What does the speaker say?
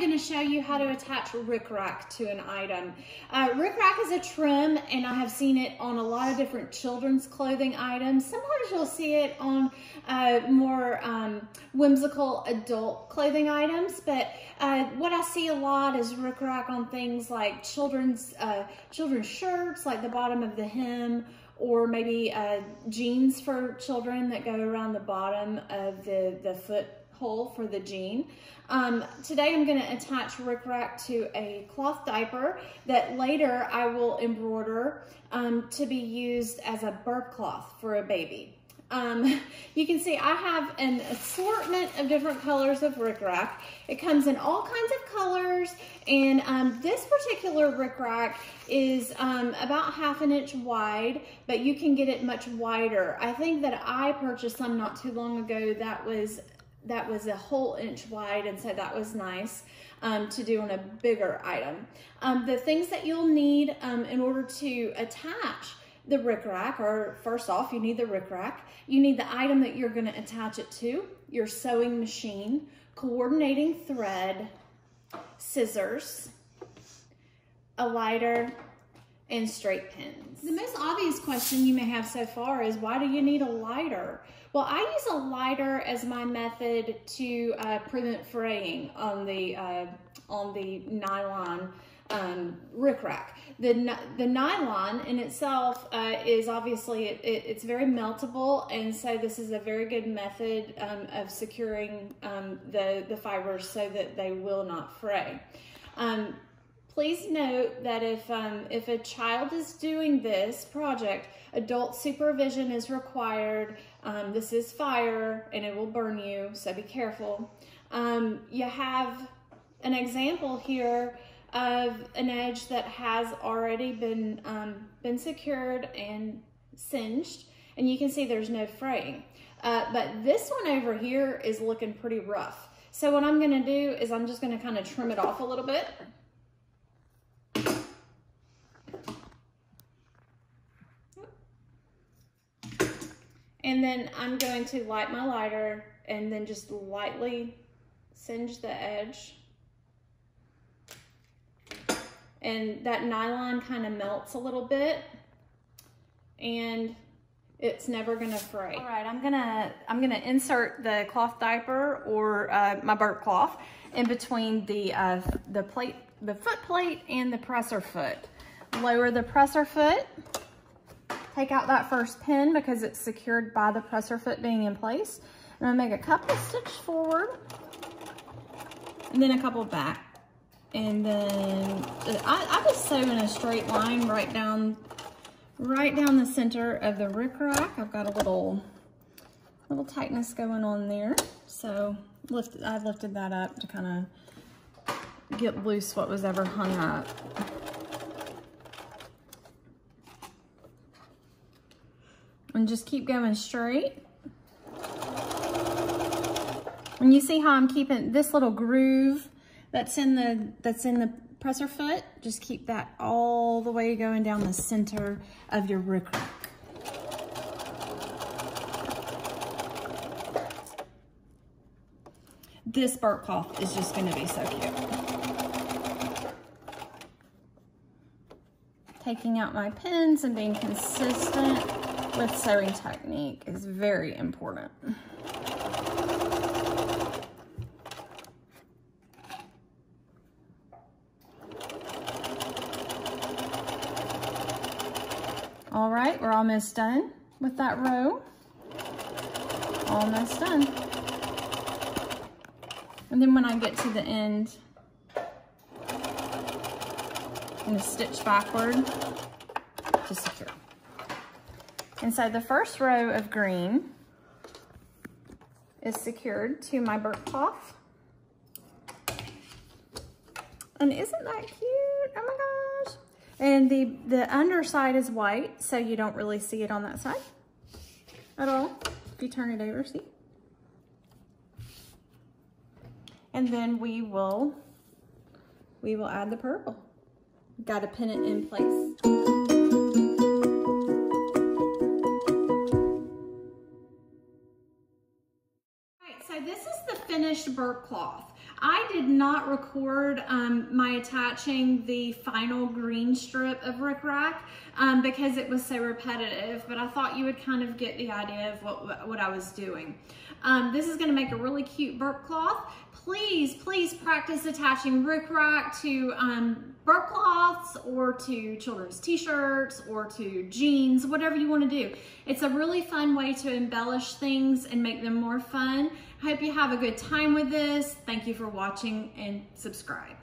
I'm gonna show you how to attach rickrack to an item. Uh, rickrack is a trim and I have seen it on a lot of different children's clothing items. Sometimes you'll see it on uh, more um, whimsical adult clothing items, but uh, what I see a lot is rickrack on things like children's, uh, children's shirts, like the bottom of the hem, or maybe uh, jeans for children that go around the bottom of the, the foot for the jean. Um, today I'm going to attach rickrack to a cloth diaper that later I will embroider um, to be used as a burp cloth for a baby. Um, you can see I have an assortment of different colors of rickrack. It comes in all kinds of colors and um, this particular rickrack is um, about half an inch wide, but you can get it much wider. I think that I purchased some not too long ago that was that was a whole inch wide and so that was nice um, to do on a bigger item. Um, the things that you'll need um, in order to attach the rickrack, are first off, you need the rickrack. You need the item that you're gonna attach it to, your sewing machine, coordinating thread, scissors, a lighter, and straight pins. The most obvious question you may have so far is why do you need a lighter? Well, I use a lighter as my method to uh, prevent fraying on the, uh, on the nylon um, rickrack. The, the nylon in itself uh, is obviously, it, it, it's very meltable and so this is a very good method um, of securing um, the, the fibers so that they will not fray. Um, please note that if, um, if a child is doing this project, adult supervision is required. Um, this is fire and it will burn you, so be careful. you have an example here of an edge that has already been, um, been secured and singed. And you can see there's no fraying. Uh, but this one over here is looking pretty rough. So what I'm gonna do is I'm just gonna kind of trim it off a little bit. And then I'm going to light my lighter and then just lightly singe the edge and that nylon kind of melts a little bit and it's never gonna fray. All right, I'm gonna I'm gonna insert the cloth diaper or uh, my burp cloth in between the uh, the plate, the foot plate and the presser foot. Lower the presser foot. Take out that first pin because it's secured by the presser foot being in place. I'm gonna make a couple stitch forward and then a couple back. And then I, I just sew in a straight line right down, right down the center of the rickrack. I've got a little, little tightness going on there. So lift, I lifted that up to kind of get loose what was ever hung up. And just keep going straight. And you see how I'm keeping this little groove that's in the that's in the presser foot, just keep that all the way going down the center of your rickrack. This burp cloth is just gonna be so cute. Taking out my pins and being consistent with sewing technique is very important. All right, we're almost done with that row. Almost done. And then when I get to the end, I'm gonna stitch backward to secure. And so the first row of green is secured to my burp. And isn't that cute? Oh my gosh. And the, the underside is white, so you don't really see it on that side at all. If you turn it over, see? And then we will, we will add the purple. Got to pin it in place. Finished burp cloth. I did not record um, my attaching the final green strip of rickrack um, because it was so repetitive, but I thought you would kind of get the idea of what, what I was doing. Um, this is gonna make a really cute burp cloth. Please, please practice attaching rickrack to um, burp cloths or to children's t-shirts or to jeans, whatever you wanna do. It's a really fun way to embellish things and make them more fun. I hope you have a good time with this. Thank you for watching and subscribe.